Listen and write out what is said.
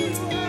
you.